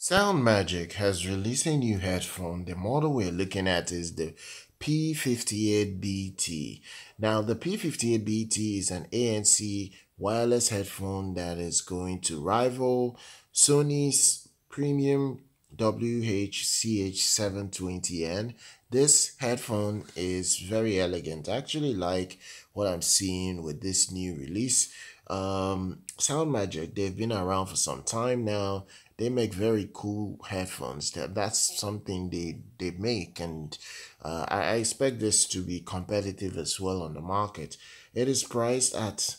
SoundMagic has released a new headphone. The model we're looking at is the P58BT. Now, the P58BT is an ANC wireless headphone that is going to rival Sony's premium WH-CH720N. This headphone is very elegant. I actually like what I'm seeing with this new release. Um, SoundMagic, they've been around for some time now they make very cool headphones. That that's something they they make, and uh, I, I expect this to be competitive as well on the market. It is priced at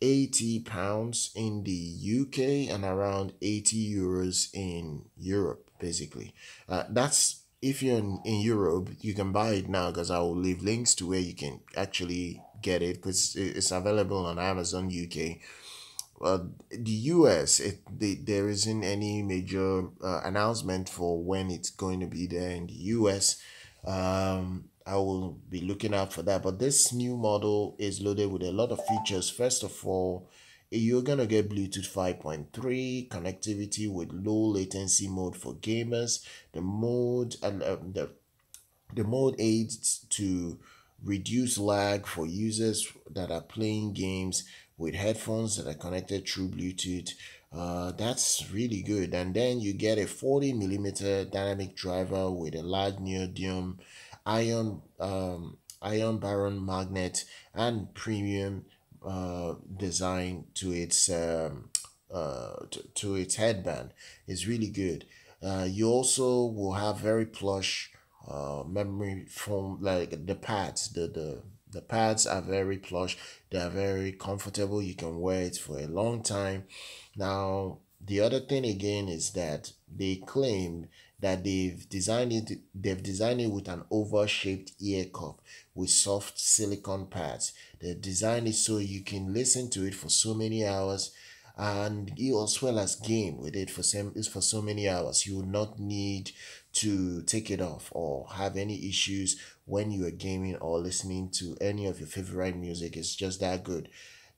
80 pounds in the UK and around 80 euros in Europe, basically. Uh, that's if you're in, in Europe, you can buy it now because I will leave links to where you can actually get it because it's available on Amazon UK uh, the US, it the, there isn't any major uh, announcement for when it's going to be there in the US. Um, I will be looking out for that. But this new model is loaded with a lot of features. First of all, you're gonna get Bluetooth 5.3 connectivity with low latency mode for gamers. The mode and uh, the the mode aids to reduce lag for users that are playing games with headphones that are connected through Bluetooth. Uh, that's really good. And then you get a 40 millimeter dynamic driver with a large neodymium iron um, iron boron magnet and premium uh, design to its um, uh, to, to its headband is really good. Uh, you also will have very plush uh, memory foam like the pads the the the pads are very plush, they are very comfortable. You can wear it for a long time. Now, the other thing again is that they claim that they've designed it they've designed it with an oval shaped ear cup with soft silicone pads. They designed it so you can listen to it for so many hours and you as well as game with it for some is for so many hours you will not need to take it off or have any issues when you are gaming or listening to any of your favorite music it's just that good.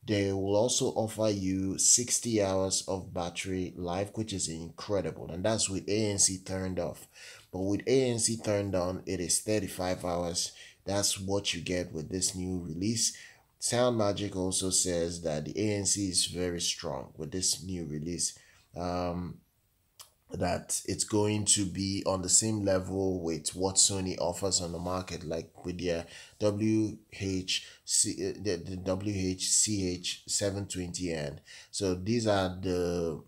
They will also offer you 60 hours of battery life which is incredible and that's with anc turned off. But with anc turned on it is 35 hours. That's what you get with this new release. SoundMagic also says that the ANC is very strong with this new release. Um, that it's going to be on the same level with what Sony offers on the market, like with their WHC, eh, the, the WH-CH720N. So these are the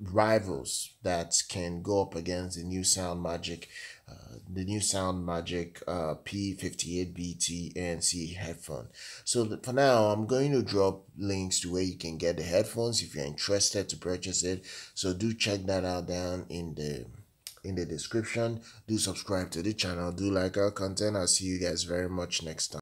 rivals that can go up against the new SoundMagic, uh, the new SoundMagic uh, P58BT ANC headphone. So for now, I'm going to drop links to where you can get the headphones if you're interested to purchase it. So do check that out down in the in the description. Do subscribe to the channel. Do like our content. I'll see you guys very much next time.